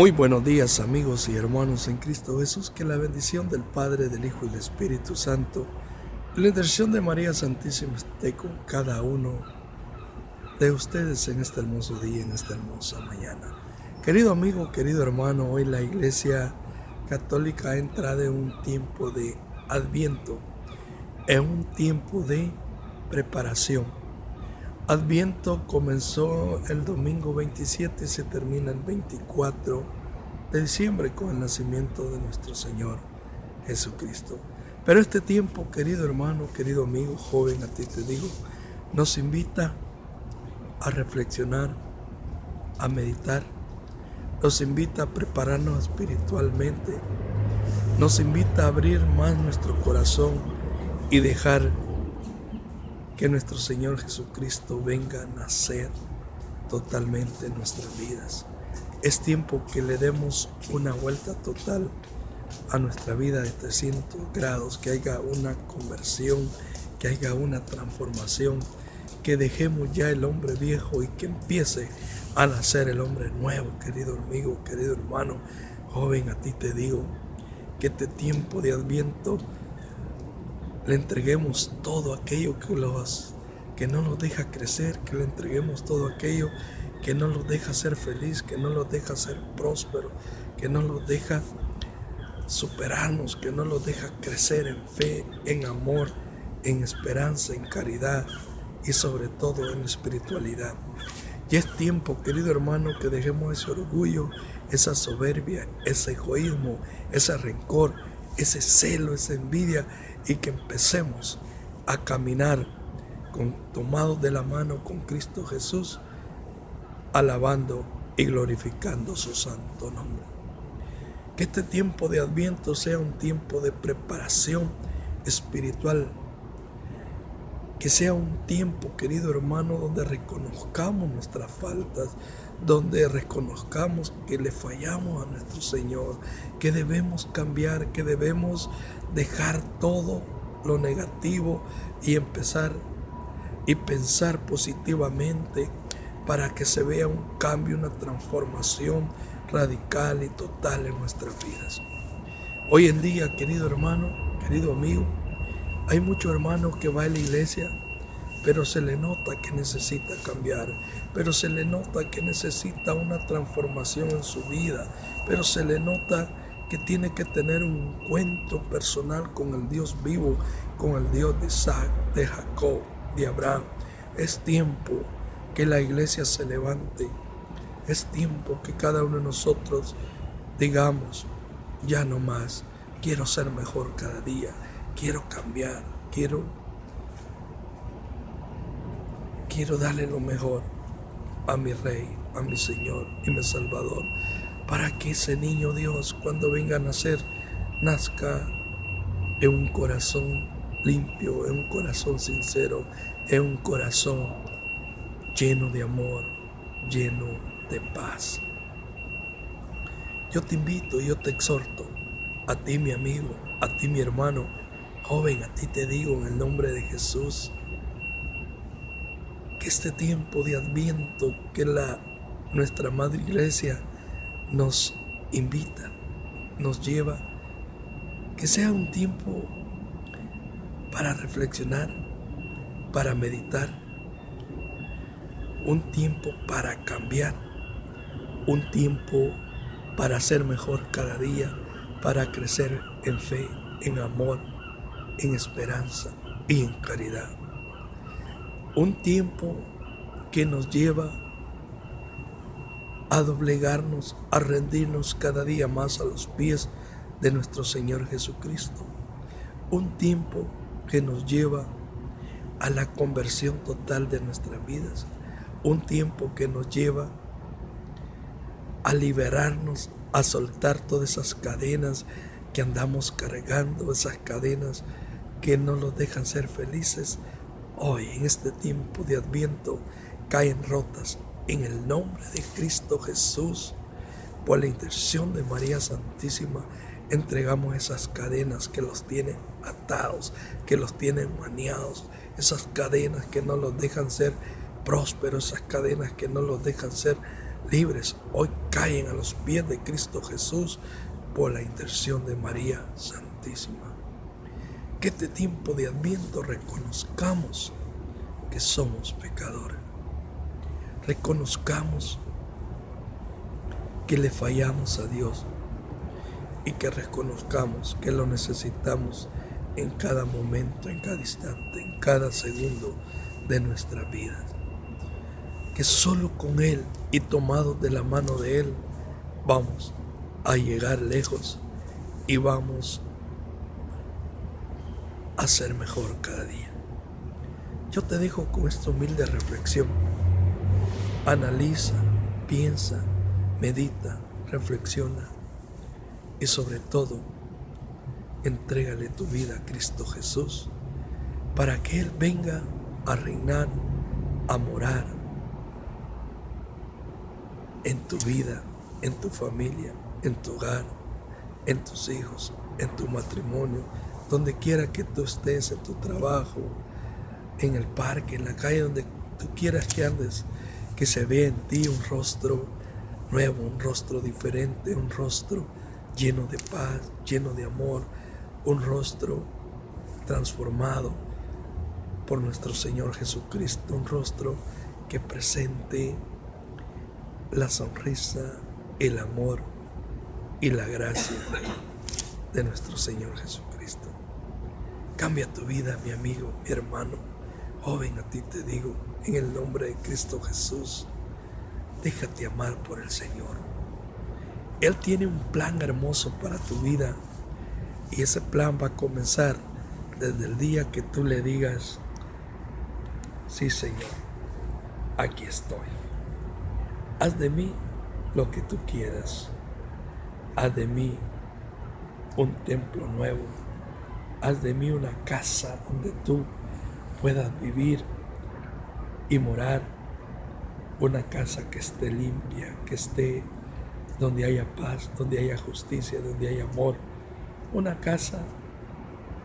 Muy buenos días amigos y hermanos en Cristo Jesús, que la bendición del Padre, del Hijo y del Espíritu Santo, la intercesión de María Santísima esté con cada uno de ustedes en este hermoso día, en esta hermosa mañana. Querido amigo, querido hermano, hoy la Iglesia Católica entra en un tiempo de adviento, en un tiempo de preparación. Adviento comenzó el domingo 27 y se termina el 24 de diciembre con el nacimiento de nuestro Señor Jesucristo. Pero este tiempo, querido hermano, querido amigo, joven, a ti te digo, nos invita a reflexionar, a meditar, nos invita a prepararnos espiritualmente, nos invita a abrir más nuestro corazón y dejar que nuestro Señor Jesucristo venga a nacer totalmente en nuestras vidas. Es tiempo que le demos una vuelta total a nuestra vida de 300 grados, que haya una conversión, que haya una transformación, que dejemos ya el hombre viejo y que empiece a nacer el hombre nuevo, querido amigo, querido hermano, joven, a ti te digo que este tiempo de adviento le entreguemos todo aquello que, los, que no nos deja crecer, que le entreguemos todo aquello que no nos deja ser feliz, que no nos deja ser próspero, que no nos deja superarnos, que no nos deja crecer en fe, en amor, en esperanza, en caridad y sobre todo en espiritualidad. Y es tiempo, querido hermano, que dejemos ese orgullo, esa soberbia, ese egoísmo, ese rencor, ese celo, esa envidia y que empecemos a caminar con, tomados de la mano con Cristo Jesús, alabando y glorificando su santo nombre. Que este tiempo de adviento sea un tiempo de preparación espiritual. Que sea un tiempo, querido hermano, donde reconozcamos nuestras faltas, donde reconozcamos que le fallamos a nuestro Señor, que debemos cambiar, que debemos dejar todo lo negativo y empezar y pensar positivamente para que se vea un cambio, una transformación radical y total en nuestras vidas. Hoy en día, querido hermano, querido amigo, hay muchos hermanos que va a la iglesia pero se le nota que necesita cambiar, pero se le nota que necesita una transformación en su vida, pero se le nota que tiene que tener un encuentro personal con el Dios vivo, con el Dios de Isaac, de Jacob, de Abraham. Es tiempo que la iglesia se levante. Es tiempo que cada uno de nosotros digamos, ya no más, quiero ser mejor cada día, quiero cambiar, quiero quiero darle lo mejor a mi Rey, a mi Señor y mi Salvador, para que ese niño Dios, cuando venga a nacer, nazca en un corazón limpio, en un corazón sincero, en un corazón lleno de amor, lleno de paz. Yo te invito, yo te exhorto, a ti mi amigo, a ti mi hermano, joven, a ti te digo en el nombre de Jesús, que este tiempo de adviento que la, nuestra Madre Iglesia nos invita, nos lleva, que sea un tiempo para reflexionar, para meditar, un tiempo para cambiar, un tiempo para ser mejor cada día, para crecer en fe, en amor, en esperanza y en caridad un tiempo que nos lleva a doblegarnos, a rendirnos cada día más a los pies de nuestro Señor Jesucristo. Un tiempo que nos lleva a la conversión total de nuestras vidas. Un tiempo que nos lleva a liberarnos, a soltar todas esas cadenas que andamos cargando, esas cadenas que no nos dejan ser felices, hoy en este tiempo de adviento caen rotas en el nombre de Cristo Jesús. Por la intercesión de María Santísima, entregamos esas cadenas que los tienen atados, que los tienen maniados, esas cadenas que no los dejan ser prósperos, esas cadenas que no los dejan ser libres, hoy caen a los pies de Cristo Jesús por la intercesión de María Santísima. Que este tiempo de adviento reconozcamos que somos pecadores. Reconozcamos que le fallamos a Dios y que reconozcamos que lo necesitamos en cada momento, en cada instante, en cada segundo de nuestra vida. Que solo con Él y tomados de la mano de Él vamos a llegar lejos y vamos a ser mejor cada día. Yo te dejo con esta humilde reflexión. Analiza, piensa, medita, reflexiona y sobre todo, entrégale tu vida a Cristo Jesús para que Él venga a reinar, a morar en tu vida, en tu familia, en tu hogar, en tus hijos, en tu matrimonio, donde quiera que tú estés, en tu trabajo, en el parque, en la calle, donde tú quieras que andes, que se vea en ti un rostro nuevo, un rostro diferente, un rostro lleno de paz, lleno de amor, un rostro transformado por nuestro Señor Jesucristo, un rostro que presente la sonrisa, el amor y la gracia de nuestro Señor Jesucristo. Cambia tu vida, mi amigo, mi hermano, joven, a ti te digo, en el nombre de Cristo Jesús, déjate amar por el Señor. Él tiene un plan hermoso para tu vida y ese plan va a comenzar desde el día que tú le digas, sí Señor, aquí estoy. Haz de mí lo que tú quieras. Haz de mí un templo nuevo. Haz de mí una casa donde tú puedas vivir y morar. Una casa que esté limpia, que esté donde haya paz, donde haya justicia, donde haya amor. Una casa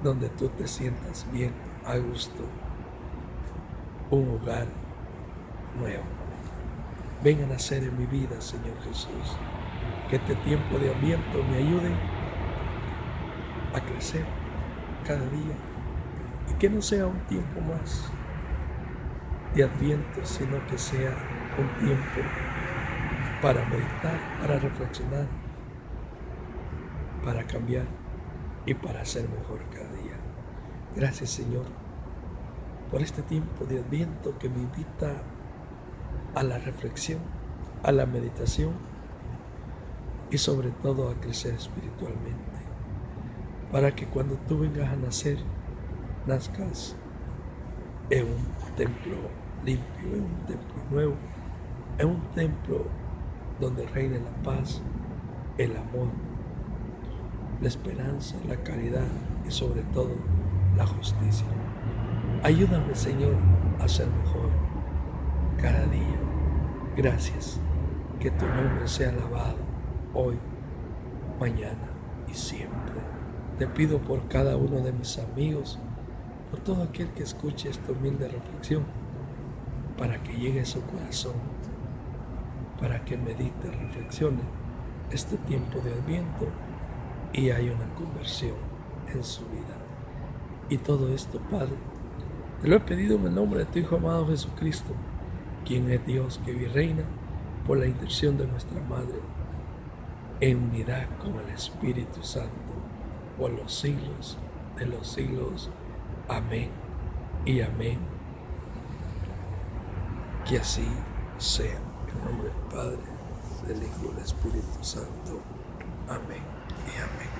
donde tú te sientas bien, a gusto, un hogar nuevo. Vengan a nacer en mi vida, Señor Jesús. Que este tiempo de ambiente me ayude a crecer cada día y que no sea un tiempo más de adviento, sino que sea un tiempo para meditar, para reflexionar, para cambiar y para ser mejor cada día. Gracias Señor por este tiempo de adviento que me invita a la reflexión, a la meditación y sobre todo a crecer espiritualmente. Para que cuando tú vengas a nacer, nazcas en un templo limpio, en un templo nuevo, en un templo donde reine la paz, el amor, la esperanza, la caridad y sobre todo la justicia. Ayúdame, Señor, a ser mejor cada día. Gracias. Que tu nombre sea alabado hoy, mañana y siempre. Te pido por cada uno de mis amigos, por todo aquel que escuche esta humilde reflexión, para que llegue a su corazón, para que medite, reflexione este tiempo de adviento y haya una conversión en su vida. Y todo esto, Padre, te lo he pedido en el nombre de tu Hijo amado Jesucristo, quien es Dios que vive reina por la intención de nuestra Madre, en unidad con el Espíritu Santo, por los siglos de los siglos. Amén y amén. Que así sea. En nombre del Padre, del Hijo y del Espíritu Santo. Amén y amén.